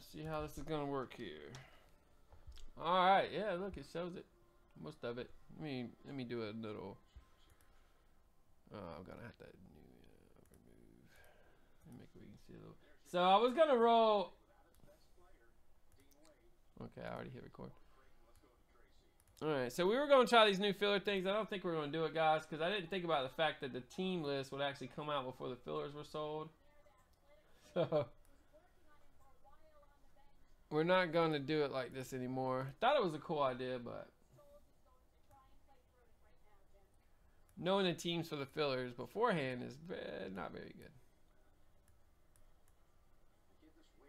See how this is gonna work here. All right, yeah, look, it shows it, most of it. Let me let me do a little. Oh, I'm gonna have to remove. Let me make we can see a little. So I was gonna roll. Okay, I already hit record. All right, so we were going to try these new filler things. I don't think we're going to do it, guys, because I didn't think about the fact that the team list would actually come out before the fillers were sold. So we're not going to do it like this anymore. Thought it was a cool idea, but knowing the teams for the fillers beforehand is not very good.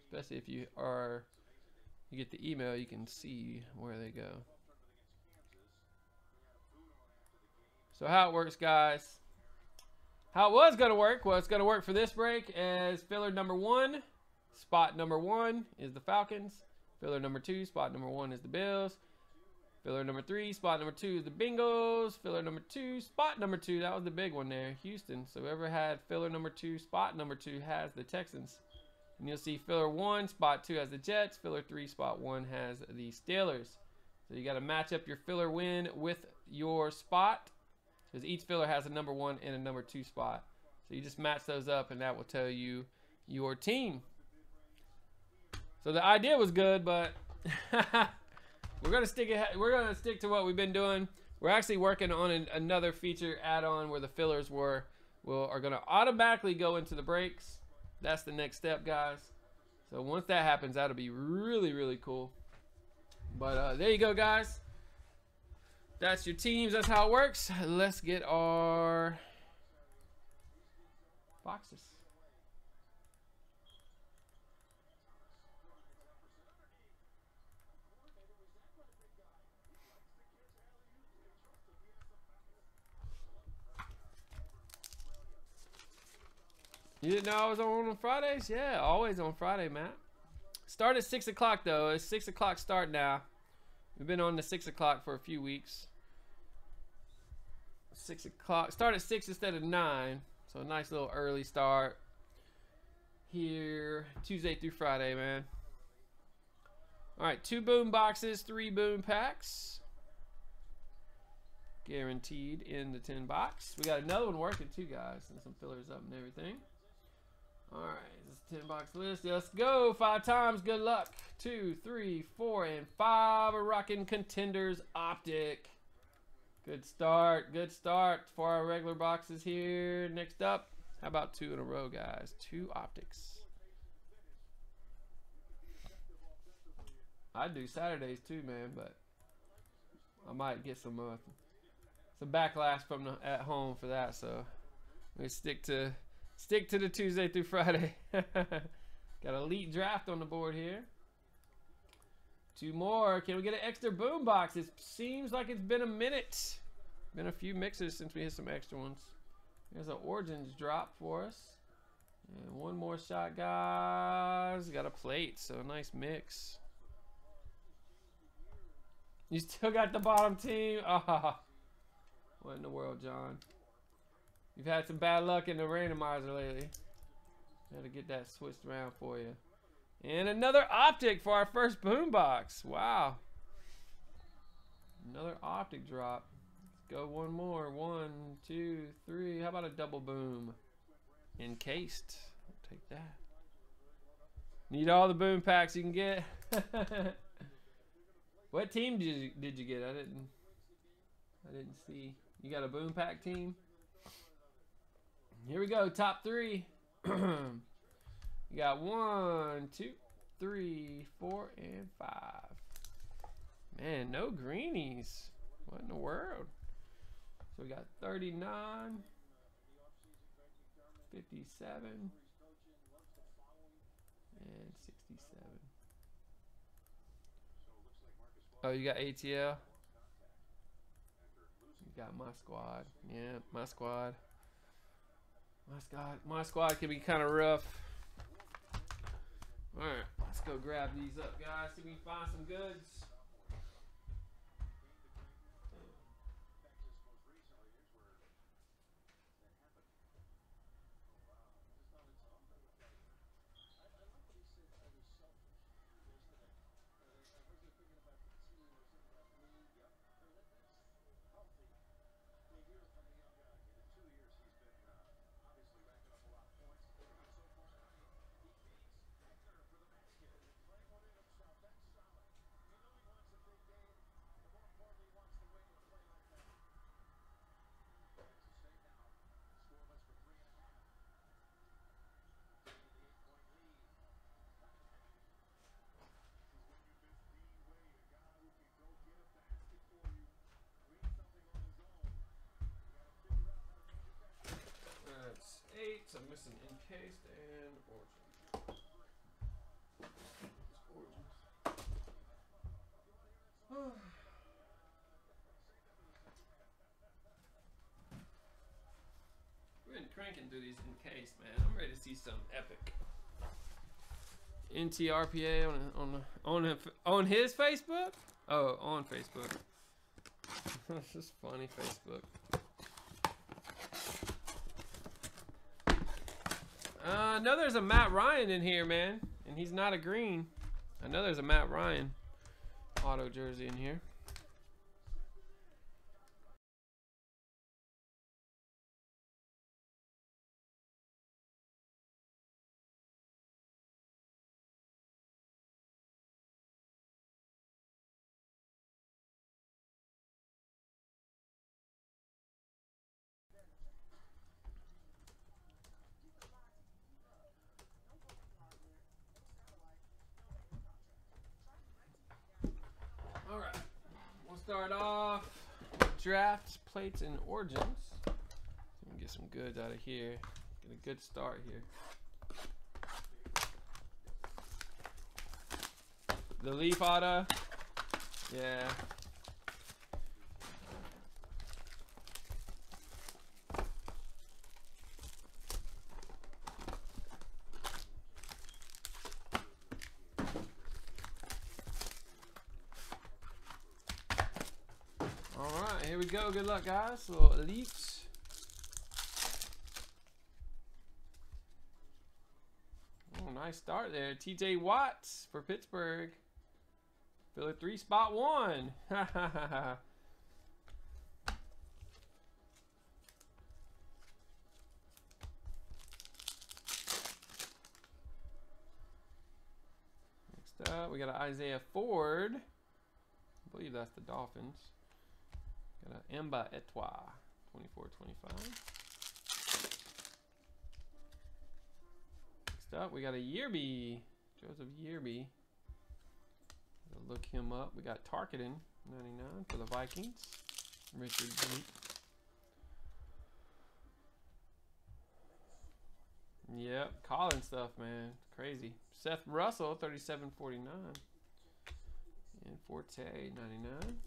Especially if you are you get the email, you can see where they go. So how it works, guys. How it was going to work was going to work for this break as filler number one. Spot number one is the Falcons. Filler number two, spot number one is the Bills. Filler number three, spot number two is the Bengals. Filler number two, spot number two, that was the big one there, Houston. So whoever had filler number two, spot number two has the Texans. And you'll see filler one, spot two has the Jets. Filler three, spot one has the Steelers. So you got to match up your filler win with your spot because each filler has a number one and a number two spot. So you just match those up, and that will tell you your team. So the idea was good, but we're gonna stick it. We're gonna stick to what we've been doing. We're actually working on an, another feature add-on where the fillers were will are gonna automatically go into the brakes. That's the next step, guys. So once that happens, that'll be really really cool. But uh, there you go, guys. That's your teams. That's how it works. Let's get our boxes. You didn't know I was on on Fridays? Yeah, always on Friday, Matt. Start at 6 o'clock, though. It's 6 o'clock start now. We've been on the 6 o'clock for a few weeks. 6 o'clock. Start at 6 instead of 9. So a nice little early start here. Tuesday through Friday, man. All right, two boom boxes, three boom packs. Guaranteed in the 10 box. We got another one working too, guys. And some fillers up and everything. All right, this is 10 box list. Let's go. Five times. Good luck. Two, three, four, and five. A rocking contenders optic. Good start. Good start for our regular boxes here. Next up, how about two in a row, guys? Two optics. I do Saturdays too, man, but I might get some uh, some backlash from the, at home for that. So we stick to stick to the Tuesday through Friday. Got elite draft on the board here. Two more. Can we get an extra boom box? It seems like it's been a minute. Been a few mixes since we hit some extra ones. There's an Origins drop for us. And one more shot, guys. Got a plate, so nice mix. You still got the bottom team? Ah, what in the world, John? You've had some bad luck in the randomizer lately. Got to get that switched around for you. And another optic for our first boombox. Wow. Another optic drop. Let's go one more. One, two, three. How about a double boom? Encased. I'll take that. Need all the boom packs you can get. what team did you did you get? I didn't I didn't see. You got a boom pack team? Here we go, top three. you got one, two, three, four, and five. Man, no greenies. What in the world? So we got 39, 57, and 67. Oh, you got ATL? You got my squad. Yeah, my squad. My squad, my squad can be kind of rough. All right, let's go grab these up, guys. See if we can find some goods. Some encased and origin. Origins. We've been cranking through these encased, man. I'm ready to see some epic. NTRPA on on on on his Facebook? Oh, on Facebook. That's just funny, Facebook. Uh, I know there's a Matt Ryan in here, man, and he's not a green. I know there's a Matt Ryan auto jersey in here. Drafts, plates, and origins. Let me get some goods out of here. Get a good start here. The leaf auto, yeah. All right, here we go. Good luck, guys. Little Leafs. Oh, nice start there. TJ Watts for Pittsburgh. Filler three, spot one. Next up, we got Isaiah Ford. I believe that's the Dolphins. Got an Emba Etoile, 24 25. Next up, we got a Yearby, Joseph Yearby. Look him up. We got Tarkenton, 99 for the Vikings. Richard. Yep, Colin stuff, man. Crazy. Seth Russell, 37.49. And Forte, 99.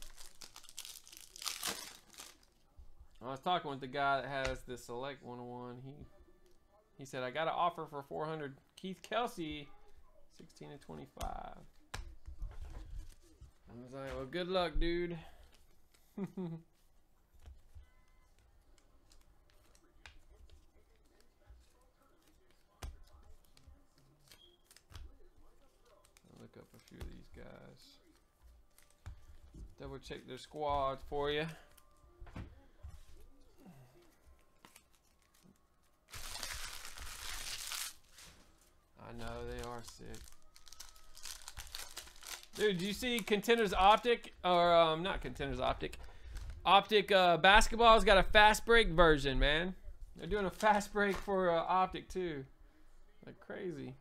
I was talking with the guy that has the Select 101. He he said I got an offer for 400. Keith Kelsey, 16 and 25. I was like, well, good luck, dude. Look up a few of these guys. Double check their squads for you. I know they are sick. Dude, do you see Contenders Optic or um not Contenders Optic? Optic uh, basketball's got a fast break version, man. They're doing a fast break for uh, Optic too. Like crazy.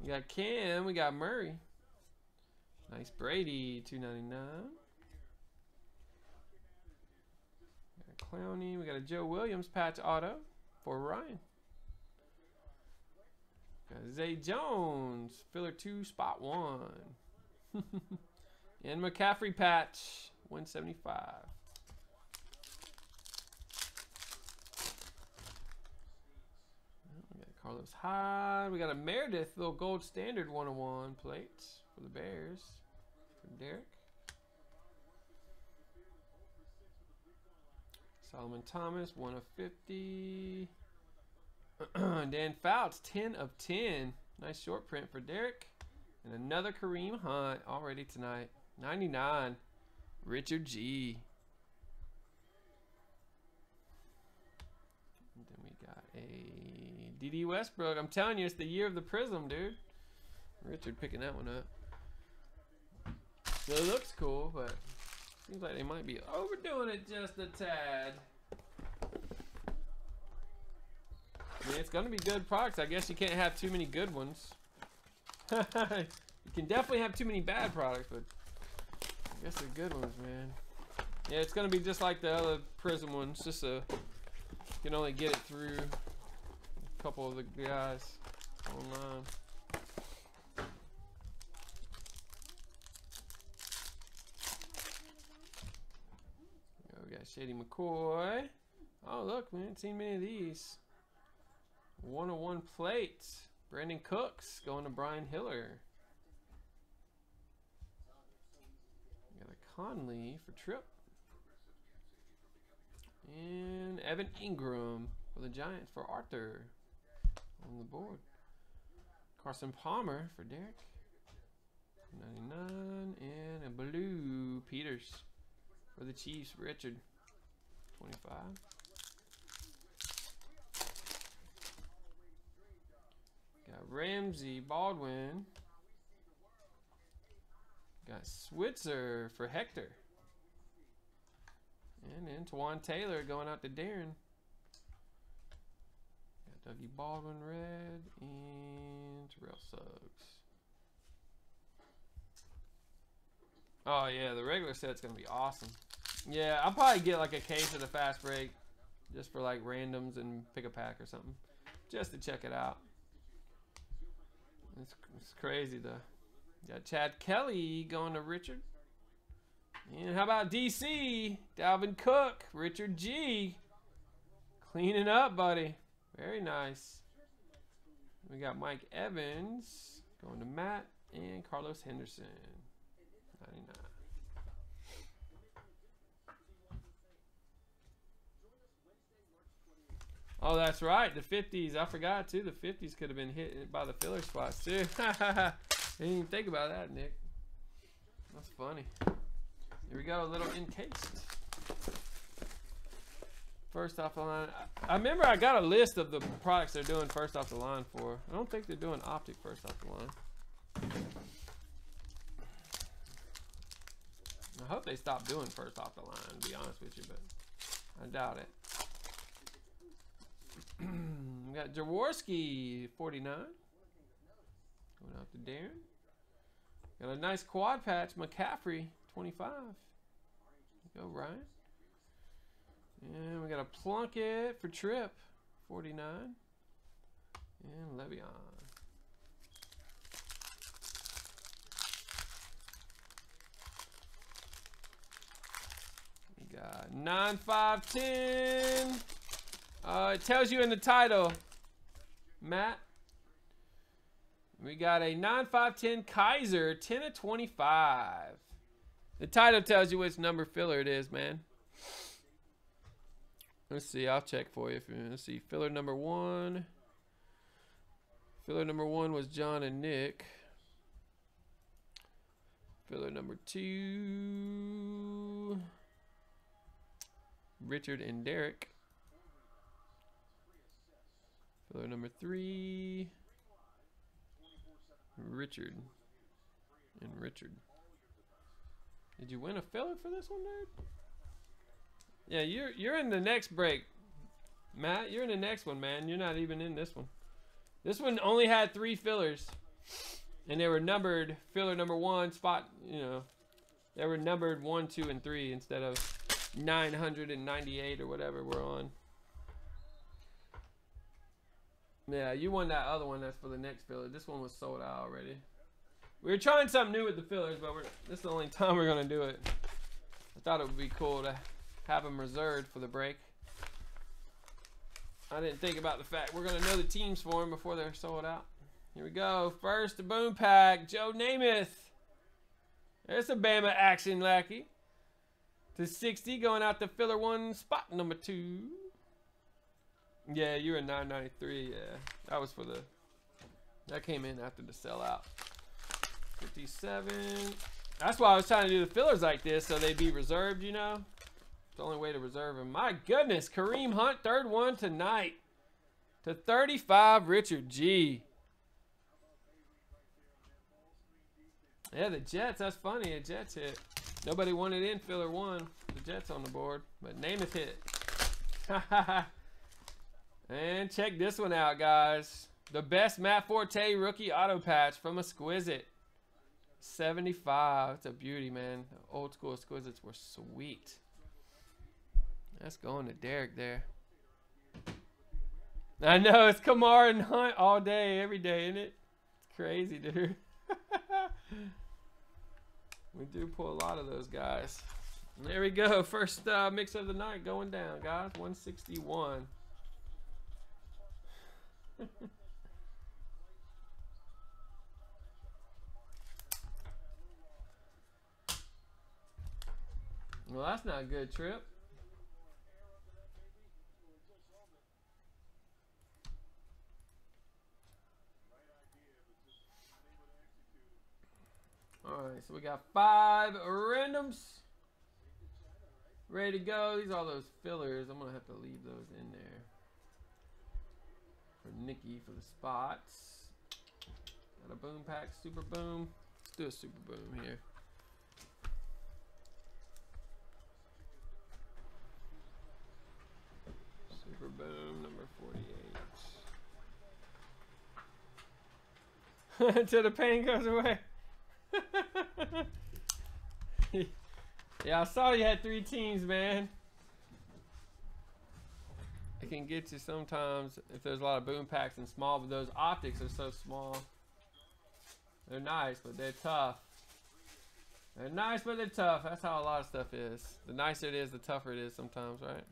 We got Cam, we got Murray. Nice Brady, 299. Got Clowney, we got a Joe Williams patch auto for Ryan. Zay Jones, filler two, spot one. and McCaffrey patch, 175. We got Carlos Hyde. We got a Meredith, little gold standard 101 plate for the Bears. from Derek. Solomon Thomas, 1 of 50. Dan Fouts, 10 of 10. Nice short print for Derek. And another Kareem Hunt already tonight. 99. Richard G. And then we got a Dede Westbrook. I'm telling you, it's the year of the Prism, dude. Richard picking that one up. So it looks cool, but seems like they might be overdoing it just a tad. I mean, it's gonna be good products. I guess you can't have too many good ones. you can definitely have too many bad products, but I guess they're good ones, man. Yeah, it's gonna be just like the other Prism ones. Just a you can only get it through a couple of the guys online. we got Shady McCoy. Oh, look, we haven't seen many of these. 101 plates. Brandin Cooks going to Brian Hiller. Got a Conley for Trip. And Evan Engram for the Giants for Arthur on the board. Carson Palmer for Derek. 99 and a blue Peters for the Chiefs, Richard. 25. Ramsey, Baldwin. Got Switzer for Hector. And then Twan Taylor going out to Darren. Got Dougie Baldwin red and Terrell Suggs. Oh yeah, the regular set's gonna be awesome. Yeah, I'll probably get like a case of the fast break just for like randoms and pick a pack or something. Just to check it out. It's, it's crazy though. Got Chad Kelly going to Richard. And how about DC? Dalvin Cook, Richard G. Cleaning up, buddy. Very nice. We got Mike Evans going to Matt and Carlos Henderson. 99. Oh, that's right. The 50s. I forgot, too. The 50s could have been hit by the filler spots, too. I didn't even think about that, Nick. That's funny. Here we go. A little encased. First off the line. I remember I got a list of the products they're doing first off the line for. I don't think they're doing optic first off the line. I hope they stop doing first off the line, to be honest with you, but I doubt it we got Jaworski, 49. Going out to Darren. Got a nice quad patch, McCaffrey, 25. Go Ryan. And we got a Plunkett for Trip, 49. And Le'Veon. We got 9, 5, 10. Uh, it tells you in the title, Matt. We got a 9510 Kaiser, 10 of 25. The title tells you which number filler it is, man. Let's see. I'll check for you. Let's see. Filler number one. Filler number one was John and Nick. Filler number two. Richard and Derek. Filler number three. Richard. And Richard. Did you win a filler for this one, dude? Yeah, you're you're in the next break. Matt, you're in the next one, man. You're not even in this one. This one only had three fillers. And they were numbered filler number one, spot, you know. They were numbered one, two, and three instead of 998 or whatever we're on. Yeah, you won that other one. That's for the next filler. This one was sold out already. We were trying something new with the fillers, but this is the only time we're gonna do it. I thought it would be cool to have them reserved for the break. I didn't think about the fact we're gonna know the teams for them before they're sold out. Here we go. First, the boom pack. Joe Namath. There's a Bama action, Lackey. To 60, going out to filler one, spot number two. Yeah, you were 993. Yeah, that was for the. That came in after the sellout. 57. That's why I was trying to do the fillers like this so they'd be reserved, you know? It's the only way to reserve them. My goodness, Kareem Hunt, third one tonight. To 35, Richard G. Yeah, the Jets, that's funny. A Jets hit. Nobody wanted in filler one. The Jets on the board. But Namath hit. And check this one out, guys. The best Matt Forte rookie auto patch from Exquisite. 75. It's a beauty, man. Old school Exquisites were sweet. That's going to Derek there. I know it's Kamara and Hunt all day, every day, isn't it? It's crazy, dude. we do pull a lot of those guys. There we go. First uh, mix of the night going down, guys. 161. well, that's not a good trip. Alright, so we got five randoms ready to go. These are all those fillers. I'm going to have to leave those in there Nikki for the spots. Got a boom pack, super boom. Let's do a super boom here. Super boom number 48. Until the pain goes away. yeah, I saw you had three teams, man. Can get you sometimes if there's a lot of boom packs and small, but those optics are so small. They're nice, but they're tough. They're nice, but they're tough. That's how a lot of stuff is. The nicer it is, the tougher it is sometimes, right?